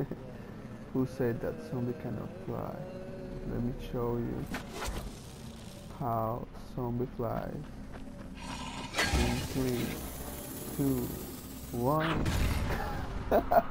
Who said that zombie cannot fly? Let me show you how zombie flies. In three, two, one.